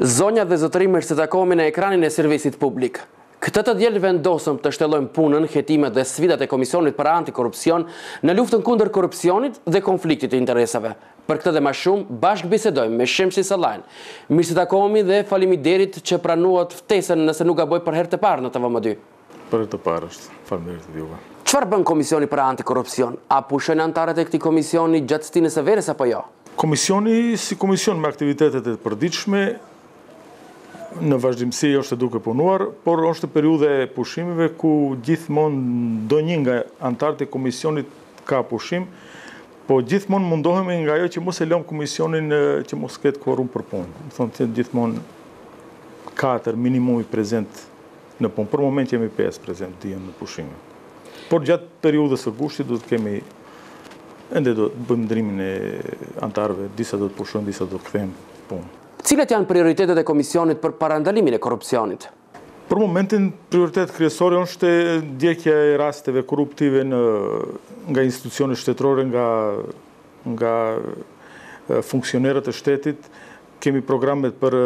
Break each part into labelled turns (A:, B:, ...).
A: Zonja dhe zotërinj mirë se takohemi në ekranin e servisit publik. Këtë të diel vendosëm të shtellojmë punën, hetimet dhe sfidat e Komisionit për Antikorrupsion në luftën kundër korrupsionit dhe konfliktit të interesave. Për këtë dhe ma shumë, bashkë bisedojmë me Shemsi Salain. Mirë se takohemi dhe faleminderit që pranuat ftesën nëse nuk gaboj për herë të parë në TVM dy.
B: Për herë të parë është. Faleminderit edhe juve.
A: Çfarë bën Komisioni për Antikorrupsion? A pushojnë anëtarët e këtij komisioni gjatë stinës së verës apo jo?
B: Komisioni si komision me aktivitetet e përditshme në vazhdimësi është duke punuar, por është periudha e pushimeve ku gjithmonë ndonjë nga anëtarët e komisionit ka pushim, po gjithmonë mundohemi nga ajo që mos e lëmë komisionin që mos ketë kuorum për punë. Domethënë gjithmonë katër minimumi prezent Në punë. Për moment jemi pesë prezentë dy janë në pushim. Por gjatë periudhës së gushtit do të kemi ende do të bëjmë ndërrimin e anëtarëve, disa do të pushojnë, disa do të kthehen në punë.
A: Cilat janë prioritetet e Komisionit për Parandalimin e Korrupsionit?
B: Për momentin prioritet kryesor është ndjekja e rasteve korruptive në nga institucionet shtetërore, nga nga funksionerët e shtetit. Kemi programet për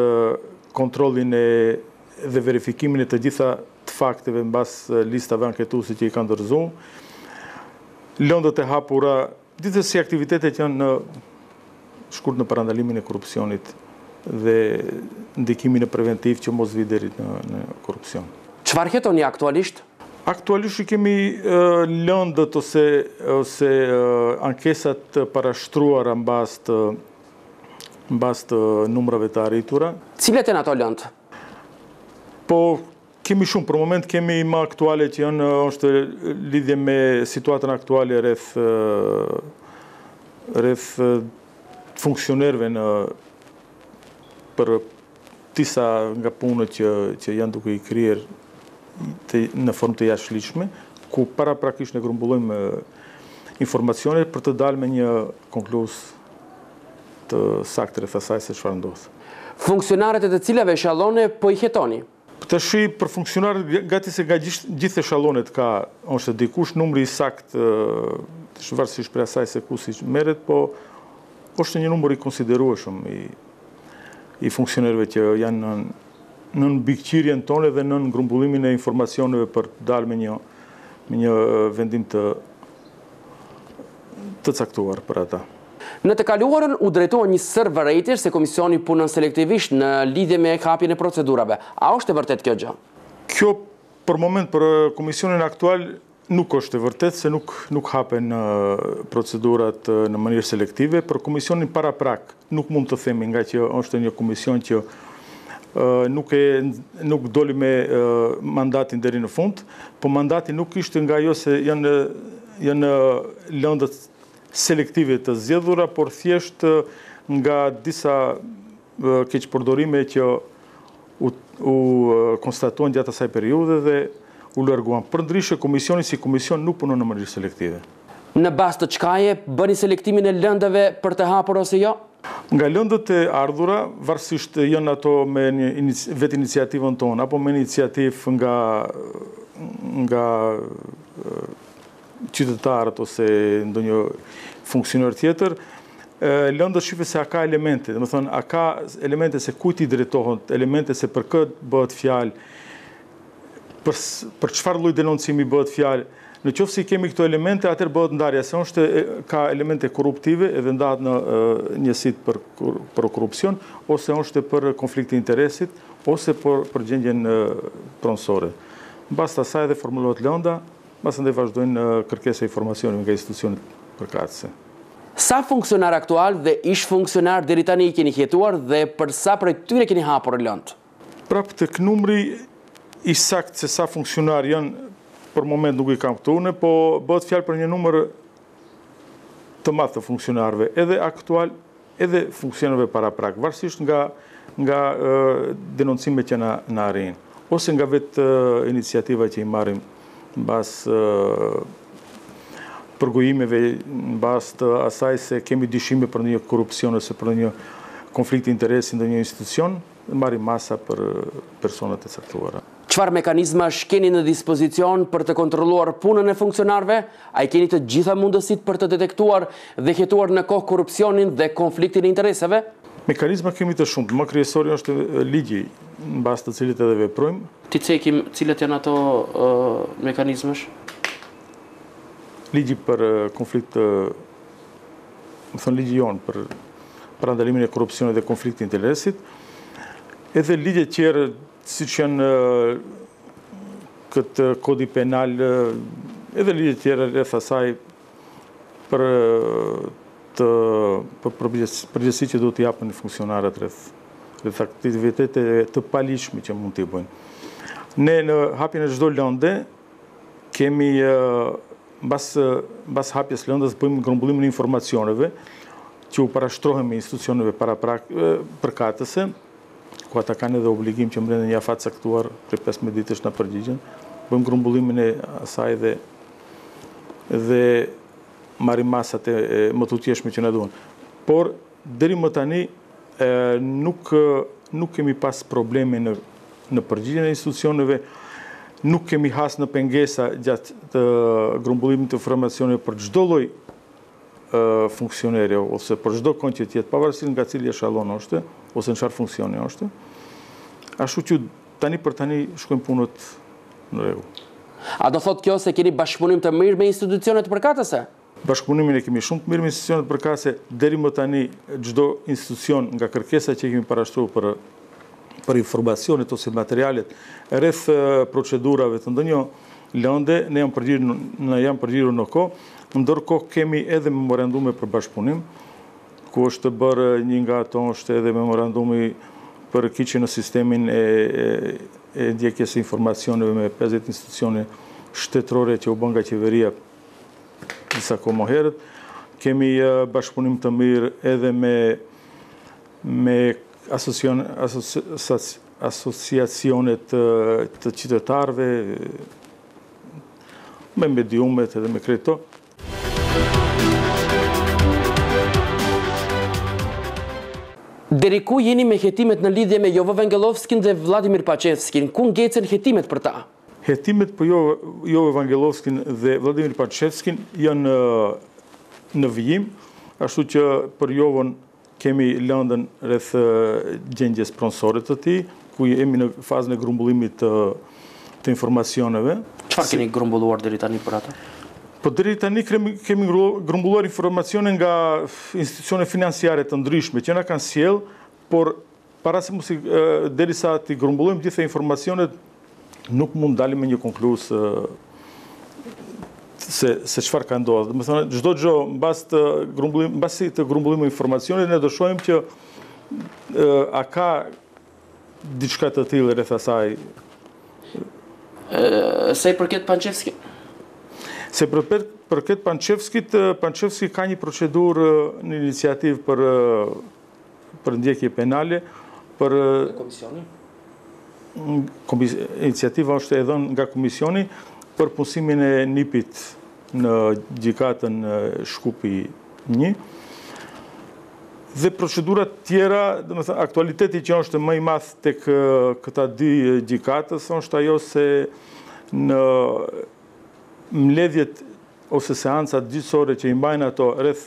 B: kontrollin e dhe verifikimin e të gjitha të fakteve në bazë listave anketuese që i kanë dorëzuar lëndët e hapura, gjithsesi aktivitetet janë në shkurt në parandalimin e korrupsionit dhe ndikimin e preventiv që mos vijë deri në në
A: korrupsion. Çfarë hetoni aktualisht?
B: Aktualisht i kemi lëndët ose ose ankesat të parashtruara në bazë të në bazë të numrave të arritura.
A: Cilat janë ato lëndë?
B: Po, kemi shumë, për moment kemi ma aktuale që janë, është lidhje me situatën aktuale rreth, rreth funksionerëve në, për Disa nga punët që janë duke i kryer në formë të jashtëligjshme, ku paraprakisht ne grumbullojmë informacione për të dalë me një konkluzë të saktë rreth asaj se çfarë ndodh.
A: Funksionarët e të cilave eshalone po i hetoni?
B: Tash për funksionarët gati se nga gjithë eshalonet ka, është dikush, numri i saktë është varësisht prej asaj se ku si merret, po është një numër i konsiderueshëm i. i funksionerëve që janë në në mbikëqyrjen tonë dhe në grumbullimin e informacioneve për të dalë me një me një vendim të të caktuar për ata.
A: Në të kaluarën u drejtuan një sërë vërejtjesh se komisioni punon selektivisht në lidhje me hapjen e procedurave. A është e vërtetë kjo gjë?
B: Kjo për moment për komisionin aktual Nuk është e vërtetë se nuk nuk hapen procedurat në mënyrë selektive. Për komisionin paraprak nuk mund të themi nga që është një komision që nuk e nuk doli me mandatin deri në fund, po mandati nuk ishte ngaqë jo se janë janë lëndët selektive të zgjedhura, por thjesht nga disa keqpërdorime që u konstatuan gjatë asaj periudhe dhe u larguan. Përndryshe, komisioni si komision nuk punon në mënyrë selektive.
A: Në bazë të çkaje bëni selektimin e lëndëve për të hapur ose jo?
B: Nga lëndët e ardhura, varësisht janë ato me vetë iniciativën tonë apo me iniciativë nga nga qytetarët ose ndonjë funksioner tjetër, lëndët shihet se a ka elemente, domethënë, a ka elemente se kujt i drejtohen, elemente se për kënd bëhet fjalë, për, për çfarë lloj denoncimi bëhet fjalë, në qoftë se i kemi këto elemente, atëherë bëhet ndarja, se është ka elemente korruptive edhe ndahet në njësitë për, për korrupsion, ose është për konflikt të interesit, ose për, për gjendjen pronësore. Në bazë të asaj edhe formulohet lënda, Mas andej vazhdojnë kërkesa e informacioneve nga institucionet përkatëse.
A: Sa funksionarë aktualë dhe ish-funksionarë deri tani i keni hetuar dhe për sa prej tyre keni hapur lëndë?
B: Prapë tek numri i saktë se sa funksionarë janë për moment nuk i kam këtu unë, po bëhet fjalë për një numër të madh të funksionarëve, edhe aktualë edhe funksionarëve paraprak, varësisht nga nga denoncimet që na na arrijnë, ose nga vetë iniciativa që i marrim mbas përgojimeve, mbas të asaj se kemi dyshime për ndonjë korrupsion ose për ndonjë konflikt interesi në ndonjë institucion, Dhe marrim masa për personat e caktuara.
A: Çfarë mekanizmash keni në dispozicion për të kontrolluar punën e funksionarëve? A i keni të gjitha mundësitë për të detektuar dhe hetuar në kohë korrupsionin dhe konfliktin e interesave?
B: Mekanizma kemi të shumtë. Më kryesori është ligji, në bazë të cilit edhe veprojmë.
A: T'i cekim cilat janë ato mekanizma?
B: Ligji për konflikt të domethënë ligji jonë për parandalimin e korrupsionit dhe konfliktit të interesit, edhe ligje tjere siç janë këtu kodi penal, edhe ligje tjere rreth asaj për përgjegjësi që duhet t'i japin funksionarët rreth aktiviteteve të paligjshme që mund t'i bëjnë. Ne në hapjen e çdo lënde kemi Mbas hapjes së lëndës bëjmë grumbullimin e informacioneve që u parashtrohemi institucioneve përkatëse, ku ata kanë edhe obligim që mbrenda një afat caktuar prej 15 ditësh na përgjigjen. Bëjmë grumbullimin e asaj dhe dhe marrim masat e më tutjeshme që na duan. Por Deri më tani nuk nuk kemi pas probleme në në përgjigjen e institucioneve, nuk kemi has në pengesa gjatë grumbullimit të informacioneve për çdo lloj funksioneri ose për çdo kënd që të jetë, pavarësisht nga cili eshallon është ose në çfarë funksioni është. Ashtu që tani për tani shkojnë punët në rregull.
A: A do thotë kjo se keni bashkëpunim të mirë me institucionet përkatëse?
B: Bashkëpunimin e kemi shumë të mirë me institucionet përkatëse, deri më tani çdo institucion nga kërkesat që i kemi parashtruar për për informacionet ose materialet rreth procedurave të ndonjë lënde, na janë përgjigjur, na janë përgjigjur në kohë, ndërkohë kemi edhe memorandume për bashkëpunim, ku është bërë një nga ato është edhe memorandumi për kyçje në sistemin e, e, e ndjekjes së informacioneve me 50 institucione shtetërore që u bën nga qeveria disa kohë më herët. Kemi bashkëpunim të mirë edhe me me asocion asociacionet të, të qytetarëve me mediumet edhe me krejt ato.
A: Deri ku jeni me hetimet në lidhje me Jovo Vangellovskin dhe Vladimir Pançevskin, ku ngecen hetimet për ta?
B: Hetimet për Jovo Vangellovskin dhe Vladimir Pançevskin janë në vijim, ashtu që për Jovon kemi lëndën rreth gjendjes pronësore të tij, ku jemi në fazën e grumbullimit të informacioneve.
A: Çfarë keni grumbulluar deri tani për atë?
B: Po deri tani kemi grumbulluar informacione nga institucione financiare të ndryshme që na kanë sjellë, por Para se mos i, derisa t'i grumbullojmë gjitha informacionet, nuk mund dalim me një konkluz se, se çfarë ka ndodhë. Domethënë, çdo gjë, mbas të grumbullim, mbas të grumbullim informacionit, ne do shohim që a ka diçka të tillë rreth asaj.
A: Sa i përket Pançevskit.
B: Sa i përket Pançevskit, Pançevski ka një procedurë në iniciativë për për ndjekje penale, për...
A: Komisioni?
B: Iniciativa është edhe nga komisioni për punësimin e nipit në gjikatën Shkupi 1. Dhe procedurat tjera, dhe domethënë, aktualiteti që është më i madh te këta dy gjikatës, është ajo se në mbledhjet ose seancat gjyqësore që i mbajnë ato rreth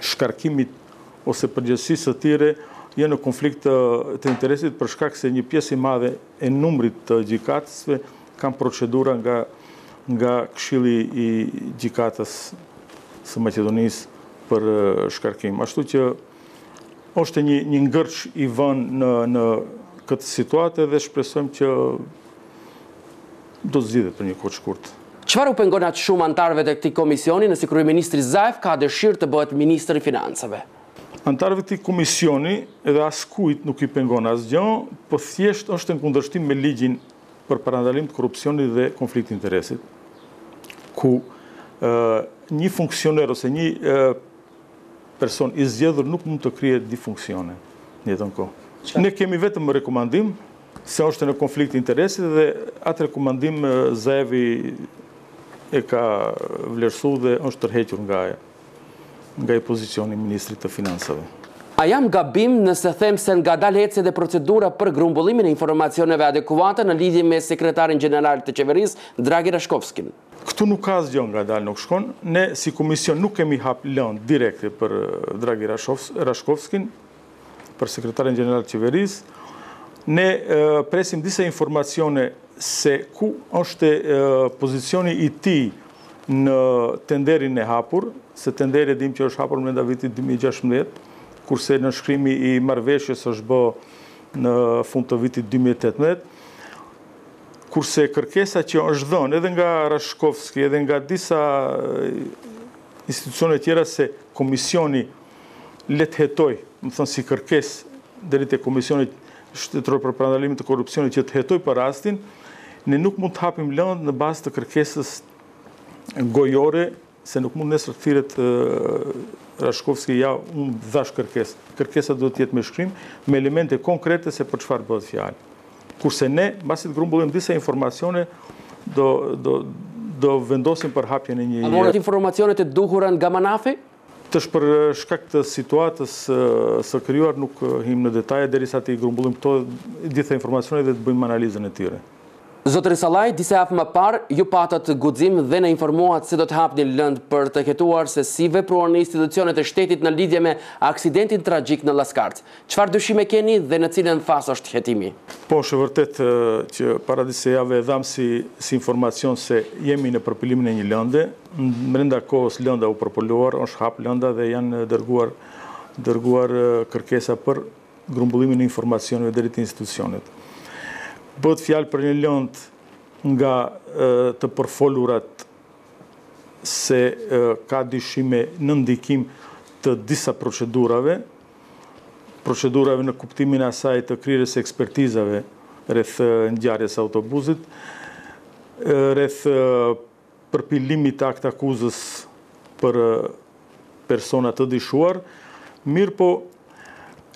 B: shkarkimit ose përgjegjësisë së tyre janë në konflikt të interesit për shkak se një pjesë e madhe e numrit të gjykatësve kanë procedura nga nga Këshilli i Gjykatave së Maqedonisë për shkarkim. Ashtu që është një një ngërç i vënë në në këtë situatë dhe shpresojmë që Do të zgjidhet për një kohë të shkurtë.
A: Çfarë u pengon aq shumë anëtarëve të këtij komisioni nëse kryeministri Zaev ka dëshirë të bëhet ministër i Financave?
B: Anëtarëve të këtij komisioni dhe askujt nuk i pengon asgjë, po thjesht është në kundërshtim me ligjin për parandalim të korrupsionit dhe konflikt të interesit, ku një funksioner ose një person i zgjedhur nuk mund të kryejë dy funksione në njëjtën kohë. Ne kemi vetëm rekomandim Se është në konflikt të interesit dhe atë rekomandim Zaevi e ka vlerësu dhe është tërhequr nga nga pozicioni i ministrit të Financave.
A: A jam gabim nëse them se ngadalë ec edhe procedura për grumbullimin e informacioneve adekuate në lidhje me Sekretarin Gjeneral të Qeverisë, Dragi Rashkovskin?
B: Këtu nuk ka asgjë ngadalë nuk shkon. Ne si Komision nuk kemi hap lëndë direkte për Dragi Rashkovskin. për sekretarin gjeneral të qeverisë. Ne presim disa informacione se ku është pozicioni i tij në tenderin e hapur, se tenderi e dim që është hapur brenda vitit 2016, kurse nënshkrimi i marrëveshjes është bë në fund të vitit 2018, kurse kërkesa që është dhënë edhe nga Rashkovski, edhe nga disa institucione tjera se komisioni le të hetojë, domethënë si kërkesë deri te Komisioni Shtetëror për Parandalimin e Korrupsionit që të hetojë për rastin, ne nuk mund të hapim lëndë në bazë të kërkesës gojore se nuk mund nesër të thirret Rashkovski ja unë dhash kërkesë. Kërkesa duhet të jetë me shkrim, me elemente konkrete se për çfarë bëhet fjalë. Kurse ne, mbasi të grumbullojmë disa informacione, do do do vendosim për hapjen e një.
A: A morët informacionet e duhura nga Manafi?
B: Tash për shkak të situatës së krijuar nuk hijmë në detaje derisa t'i grumbullojmë këto gjitha informacionet dhe të bëjmë analizën e tyre.
A: Zotëri Sallaj, disa javë më parë, ju patët guxim dhe na informuat se do të hapni lëndë për të hetuar se si vepruan institucionet e shtetit në lidhje me aksidentin tragjik në Laskarcë. Çfarë dyshime keni dhe në cilën fazë është hetimi?
B: Po, është e vërtetë që para disa javëve dhamë si si informacion se jemi në përpilimin e një lënde, brenda kohës lënda u përpiluar, është hap lënda dhe janë dërguar dërguar kërkesa për grumbullimin e informacioneve deri te institucionet. Bëhet fjalë për një lëndë nga të përfolurat se ka dyshime në ndikim të disa procedurave, procedurave në kuptimin e asaj të kryerjes së ekspertizave rreth ngjarjes së autobusit, rreth përpilimit të aktakuzës për persona të dyshuar, mirëpo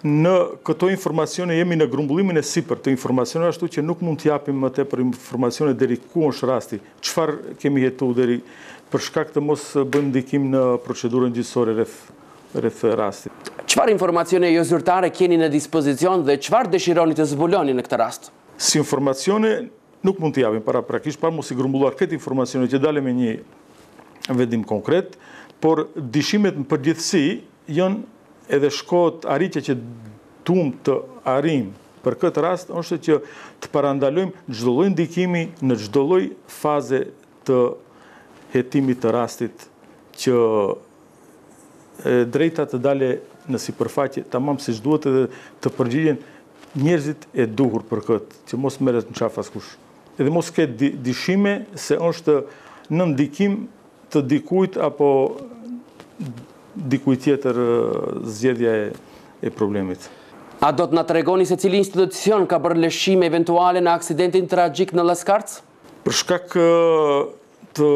B: në këto informacione jemi në grumbullimin e sipër të informacioneve, ashtu që nuk mund të japim më tepër informacione deri ku është rasti, çfarë kemi gjetur deri për shkak të mos bëjmë ndikim në procedurën gjyqësore rreth rreth rastit.
A: Çfarë informacione jozyrtare keni në dispozicion dhe çfarë dëshironi të zbuloni në këtë rast?
B: Si informacione nuk mund të japim paraprakisht, pa mos i grumbulluar këto informacione që dalim me një vendim konkret, por dyshimet në përgjithësi janë edhe shkohet arritja që duam të arrijmë për këtë rast është që të parandalojmë çdo lloj ndikimi në çdo lloj faze të hetimit të rastit që e drejta të dale në sipërfaqe tamam siç duhet edhe të përgjigjen njerëzit e duhur për këtë, që mos merret në qafë askush. Edhe mos ketë dyshime se është në ndikim të dikujt apo dikujt tjetër zgjedhja e, e problemit.
A: A do të na tregoni se cili institucion ka bërë lëshime eventuale në aksidentin tragjik në Laskarcë?
B: Për shkak të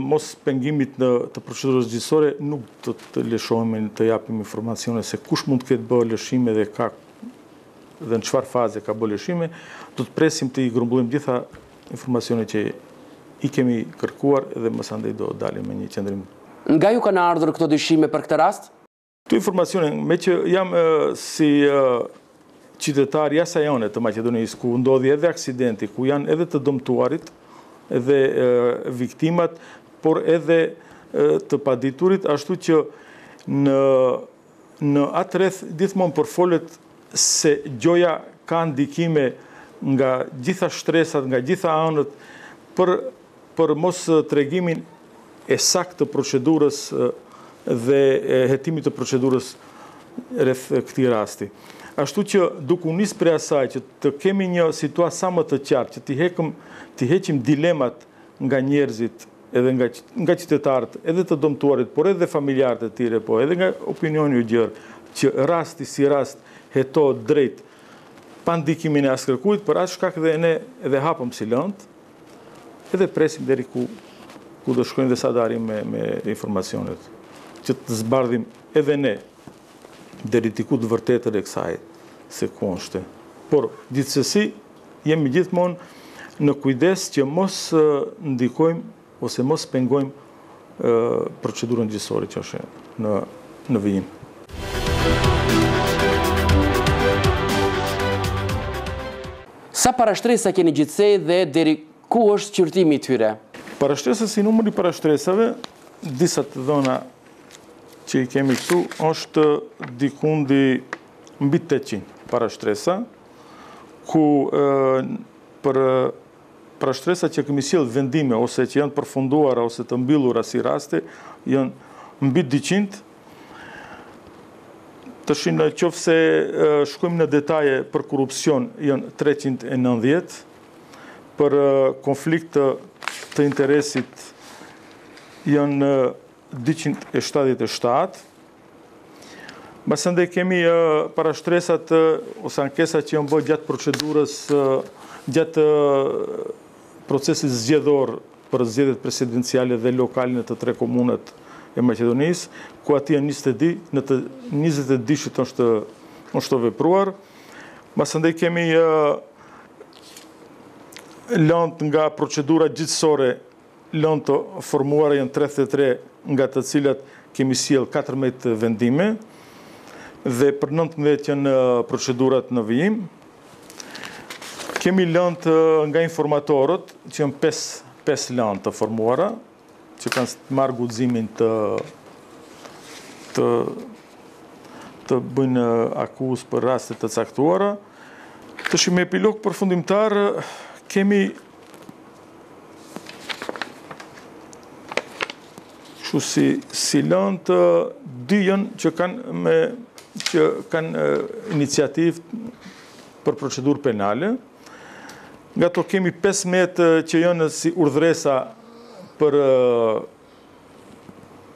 B: mospengimit në të procedurës gjyqësore, nuk do të lëshohemi të japim informacione se kush mund të ketë bërë lëshime dhe ka dhe në çfarë faze ka bërë lëshime, do të presim t'i grumbullojmë gjitha informacione që i kemi kërkuar dhe mësandej do dalim me një qëndrim.
A: Nga ju kanë ardhur këto dyshime për këtë rast?
B: Këto informacione, meqë jam si qytetar i asaj zone të Maqedonisë, ku ndodhi edhe aksidenti, ku janë edhe të dëmtuarit, edhe viktimat, por edhe të paditurit, ashtu që në në atë rreth gjithmonë përfolet se gjoja ka ndikime nga gjitha shtresat, nga gjitha anët për Për mos tregimin e saktë të procedurës dhe hetimit të procedurës rreth këtij rasti. Ashtu që duke u nis prej asaj që të kemi një situatë sa më të qartë që t'i hekëm t'i heqim dilemat nga njerëzit edhe nga nga qytetarët edhe të dëmtuarit por edhe familjarët e tyre po edhe nga opinioni i gjerë që rasti si rast hetohet drejt pa ndikimin e askërkujt për atë shkak dhe ne e hapëm si lëndë Edhe presim deri ku ku do shkojmë dhe sa do arrijmë me, me informacionet. Që të zbardhim edhe ne deri diku të vërtetën e kësaj se ku është. Por gjithsesi jemi gjithmonë në kujdes që mos ndikojmë ose mos pengojmë procedurën gjyqësore që është në në vijim.
A: Sa parashtresa keni gjithsej dhe deri ku është shqyrtimi i tyre?
B: Parashtresa si numër i parashtresave, disa të dhëna që i kemi këtu, është dikundi mbi 800 parashtresa, ku për Parashtresat që kemi sjellë vendime ose që janë përfunduara ose të mbyllura si raste janë mbi dyqind. Tash në qoftë se shkojmë në detaje për korrupsion janë treqind e nëntëdhjetë, për konflikt të, të interesit janë dyqind e shtatëdhjetë e shtatë, Masandej kemi parashtresat ose ankesat që janë bërë gjatë procedurës, gjatë procesit zgjedhor për zgjedhjet presidenciale dhe lokale në të tre komunat e Maqedonisë, ku aty janë 22, në të 22-shit është është vepruar. Masandej kemi lëndë nga procedura gjyqësore Lëndë të formuara janë tridhjetë e tre nga të cilat kemi sjellë katërmbëdhjetë vendime dhe për nëntëmbëdhjetë janë procedurat në vijim. Kemi lëndë nga informatorët që janë pesë pesë lëndë të formuara që kanë marrë guximin të të të bëjnë akuzë për raste të caktuara. Tash me epilog përfundimtar kemi Kështu si si lëndë dy janë që kanë me që kanë iniciativë për procedurë penale. Nga to kemi 15 që janë si urdhresa për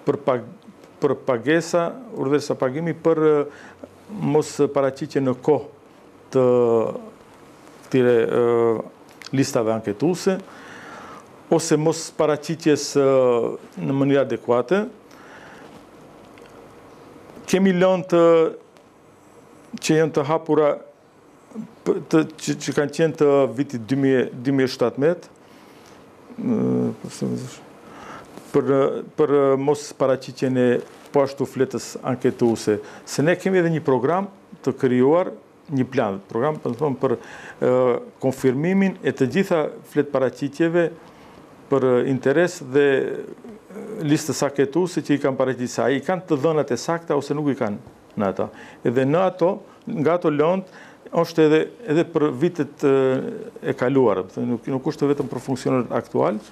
B: për pag, për pagesa, urdhresa pagimi për mos paraqitje në kohë të këtire listave anketuese, ose mosparaqitjes në mënyrë adekuate, kemi lëndë që janë të hapura të, që, që kanë qenë të vitit 2017 për, për mosparaqitjen e po ashtu fletës anketuese, se ne kemi edhe një program të krijuar një plan, program për të thënë për konfirmimin e të gjitha fletëparaqitjeve për interes dhe listës anketuese që i kanë paraqit se a i kanë të dhënat e sakta ose nuk i kanë në ato. Edhe në ato, nga ato lëndë, është edhe, edhe për vitet e kaluara, nuk, nuk është vetëm për funksionet aktuale,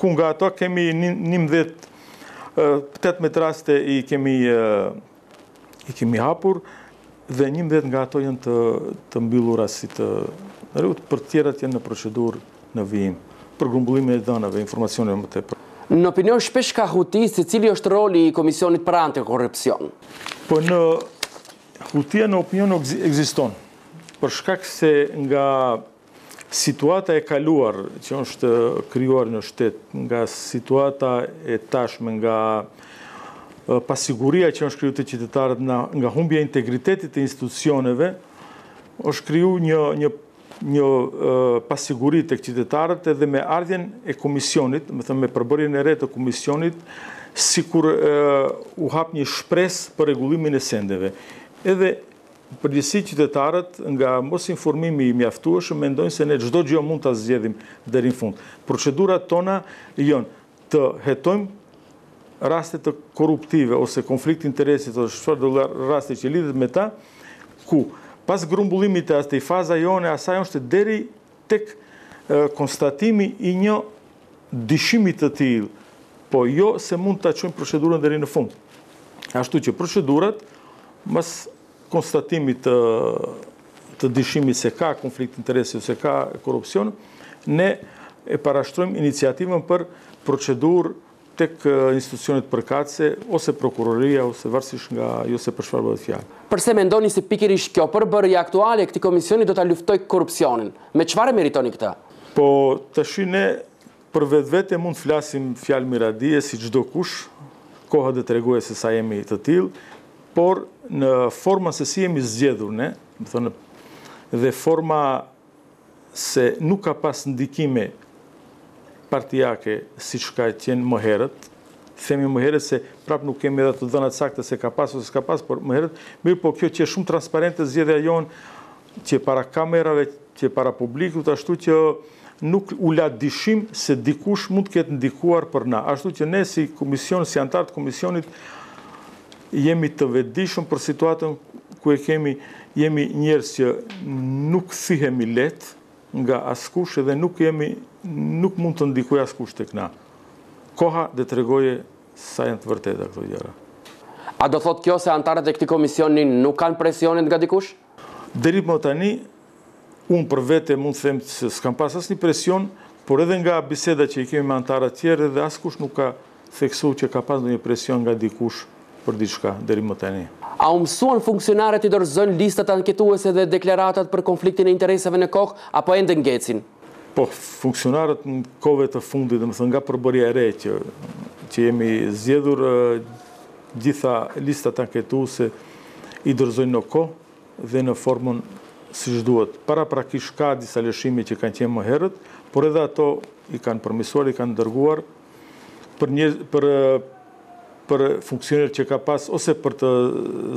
B: ku nga ato kemi një mëdhet, pëtet raste i kemi I kemi hapur dhe 11 nga ato janë të, të mbyllura si të rrut, për të tjerat janë në procedurë në vijim për grumbullimin e dhënave, informacioneve më tepër.
A: Në opinion shpesh ka huti, se cili është roli i Komisionit për Antikorrupsion?
B: Po hutia në opinion ekziston, për shkak se nga Situata e kaluar që është krijuar në shtet nga situata e tashme nga pasiguria që është kriju tek qytetarët nga, nga humbja e integritetit të institucioneve, është kriju një, një një pasiguri tek qytetarët edhe me ardhjen e komisionit, me thënë me përbërjen e re të komisionit, sikur u hap një shpresë për rregullimin e sendeve. Edhe Përgjithësi qytetarët nga mosinformimi i mjaftueshëm mendojnë se ne çdo gjë mund ta zgjedhim deri në fund. Procedurat tona janë të hetojmë rastet korruptive ose konflikt interesi ose çfarëdo rasti që lidhet me ta, ku pas grumbullimit të asaj faza jonë e asaj është deri Tek konstatimi i një dyshimi të tillë, po jo se mund ta çojmë procedurën deri në fund. Ashtu që procedurat mas konstatimit të të dyshimit se ka konflikt interesi ose ka korrupsion, ne e parashtrojmë iniciativën për procedurë tek institucionet përkatëse, ose prokuroria, ose varësisht nga ajo se për çfarë bëhet
A: fjalë. Përse mendoni se pikërisht kjo përbërje aktuale e këtij komisioni do ta luftojë korrupsionin? Me çfarë e meritoni këtë?
B: Po, tash ne për vetvete mund të flasim fjalë miradije si çdokush, koha do të tregojë se sa jemi të tillë, por në formën se si jemi zgjedhur ne, do të thotë dhe forma se nuk ka pas ndikime partiake siç ka qenë më herët, themi më herët se prapë nuk kemi edhe të dhëna të sakta se ka pas ose s'ka pas, por më herët, mirëpo kjo qe shumë transparente zgjedhja jonë qe para kamerave, qe para publikut, ashtu që nuk u la dyshim se dikush mund të ketë ndikuar për na, ashtu që ne si komision, si anëtarë të komisionit, Jemi të vetëdijshëm për situatën ku e kemi, jemi njerëz që nuk kthihemi lehtë nga askush edhe nuk jemi, nuk mund të ndikojë askush tek na. Koha do të tregojë sa janë të vërteta këto gjëra.
A: A do thotë kjo se anëtarët e këtij komisioni nuk kanë presionet nga dikush?
B: Deri më tani, unë për vete mund të them se s'kam pas asnjë presion, por edhe nga biseda që i kemi me anëtarët tjerë edhe askush nuk ka theksu që ka pas ndonjë presion nga dikush për diçka deri më tani.
A: A u mësuan funksionarët t'i dorëzojnë listat anketuese dhe deklaratat për konfliktin e interesave në kohë, apo ende ngecin?
B: Po, funksionarët kohëve të fundit, domethënë nga përbërja e re që, që jemi zgjedhur, gjitha listat anketuese i dorëzojnë në kohë dhe në formën siç duhet. Paraprakisht ka disa lëshime që kanë qenë më herët, por edhe ato i kanë përmirësuar, i kanë dërguar për, për, për funksionerë që ka pas, ose për të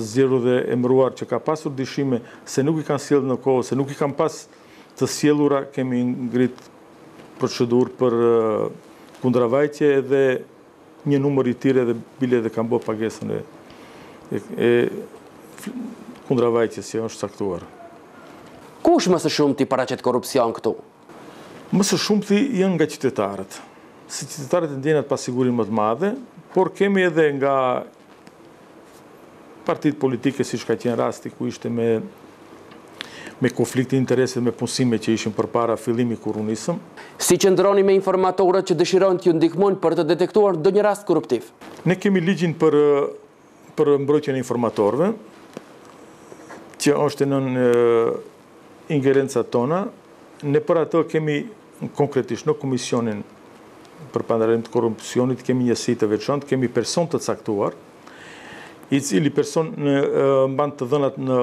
B: zgjedhur dhe emruar që ka pasur dyshime, se nuk i kanë sjellë në kohë, se nuk i kanë pas të sjellura kemi ngrit procedurë për kundravajtje edhe një numër i tyre dhe bile edhe kanë bo pagesën e kundravajtjes që është caktuar.
A: Kush më së shumti paraqet korrupsion këtu?
B: Më së shumti janë nga qytetarët. Se qytetarët e ndjenë atë pasigurinë më të madhe, por kemi edhe nga partitë politike siç ka qenë rasti ku ishte me me konflikt interesi me punësime që ishin përpara fillimit kur u
A: nisëm. Si qëndroni me informatorët që dëshirojnë t'ju ndihmojnë për të detektuar ndonjë rast korruptiv?
B: Ne kemi ligjin për për mbrojtjen e informatorëve që është nën ingerencat tona, ne për atë kemi konkretisht në Komisionin për Parandalim të Korrupsionit kemi njësi të veçantë, kemi person të caktuar, i cili person i mban të dhënat në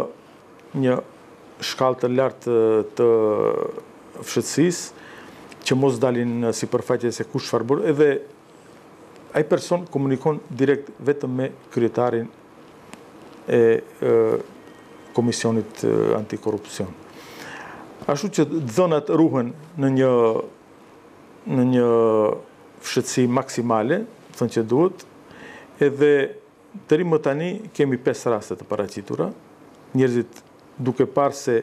B: një shkallë të lartë të fshehtësisë, që mos dalin në sipërfaqe se kush çfarë ka bërë, edhe ai person komunikon direkt vetëm me kryetarin e Komisionit Antikorrupsion. Ashtu që dhënat ruhen në një në një fshehtësi maksimale, thënë që duhet, edhe deri më tani kemi 5 raste të paraqitura, njerëzit duke parë se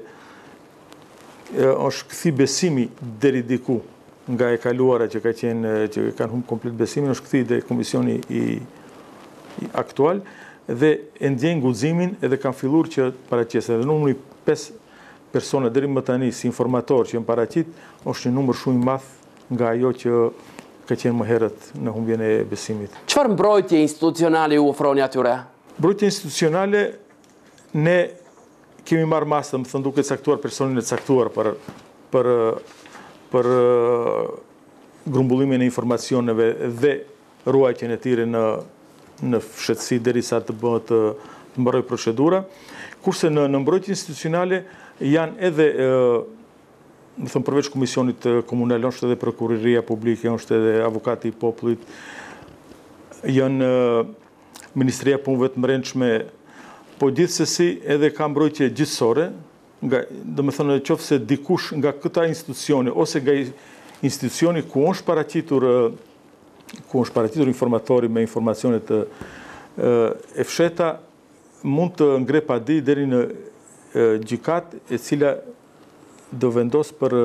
B: është kthy besimi deri diku nga e kaluara që ka qenë që kanë humb komplet besimin është kthy dhe komisioni aktual dhe e ndjejnë guximin edhe kanë filluar që paraqiten dhe numri 5 persona deri më tani si informator që janë paraqit është një numër shumë i madh nga ajo që ka qenë më herët në humbjen e besimit.
A: Çfarë mbrojtje institucionale iu ofroni atyre?
B: Mbrojtja institucionale Ne kemi marrë masa, domethënë duke caktuar personin e caktuar për, për, për grumbullimin e informacioneve dhe ruajtjen e tyre në, në fshehtësi derisa të bëhet të mbarojë procedura. Kurse në, në mbrojtje institucionale janë domethënë përveç komisionit komunal, është edhe prokuroria publike, është edhe avokati i popullit, janë Ministria e Punëve të Mbrendshme po gjithsesi edhe ka mbrojtje gjyqësore, nga, domethënë në qoftë se dikush nga këta institucione ose nga institucioni ku është paraqitur ku është paraqitur informatori me informacionet e fshehta mund të ngre padi deri në gjykatë e cila do vendosë për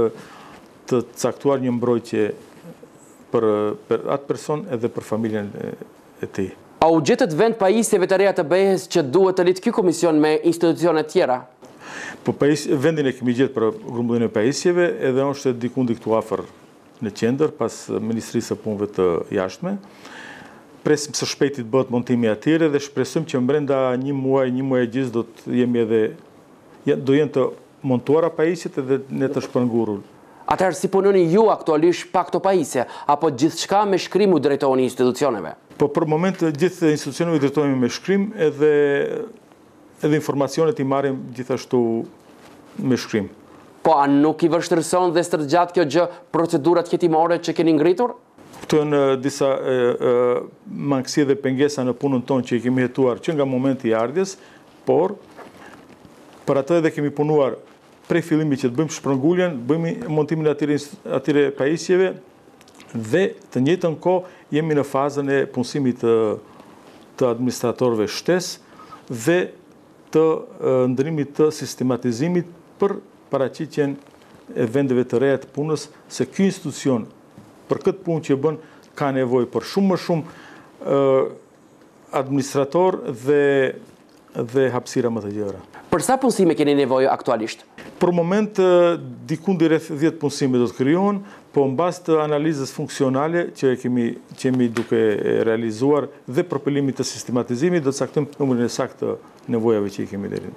B: të caktuar një mbrojtje për atë person edhe për familjen e tij.
A: A u gjet vend pajisjeve të reja të BE-së që duhet të lidhë ky komision me institucionet tjera?
B: Po, vendin e kemi gjetë për grumbullimin e pajisjeve, edhe është dikundi këtu afër në qendër, pas Ministrisë së Punëve të Jashtme. Presim së shpejti të bëhet montimi i atyre dhe shpresojmë që brenda një muaj, një muaj e gjysmë do të jemi edhe Do jenë të montuara pajisjet dhe ne të shpërngurur.
A: Atëherë si punoni ju aktualisht pa këto pajisje, apo gjithçka me shkrim u drejtoheni institucioneve?
B: Po për moment gjithë institucioneve i drejtohemi me shkrim edhe informacionet i marrim gjithashtu me shkrim.
A: Po a nuk i vështirëson dhe stërgjatë kjo gjë procedurat hetimore që keni ngritur?
B: Këto janë disa mangësi dhe pengesa në punën tonë që i kemi hetuar që nga momenti i ardhjes, Por, për atë edhe kemi punuar prej fillimit që të bëjmë shpërnguljen, bëjmë montimin e atyre pajisjeve dhe të njëjtën kohë jemi në fazën e punësimit të administratorëve shtesë dhe të ndërrimit të sistematizimit për paraqitjen e vendeve të reja të punës se ky institucion për këtë punë që bën ka nevojë për shumë më shumë administrator dhe dhe hapësira më të gjera.
A: Për sa punësime keni nevojë aktualisht?
B: Për moment, dikund rreth 10 punësime do të krijohen, po në bazë të analizës funksionale që e kemi, kemi duke realizuar dhe përpilimit të sistematizimit, do të caktojmë numërin e saktë të nevojave që i kemi deri.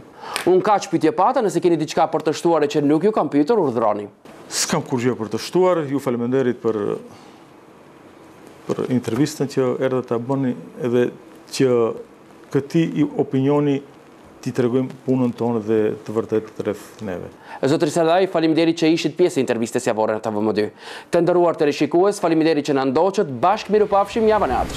A: Unë kaq pyetje pata, nëse keni diçka për të shtuar e që nuk ju kam pytur, urdhroni.
B: S'kam kurgjë për të shtuar, ju faleminderit për Për intervistën që erdhe ta bëni, edhe që këtij opinioni t'i tregojmë punën tonë dhe të vërtetat rreth neve.
A: Zotëri Sardaj, faleminderit që ishit pjesë e intervistës javore në TVM dy. Të nderuar teleshikues, faleminderit që na ndoqët, bashkë mirupafshim javën e ardhshme.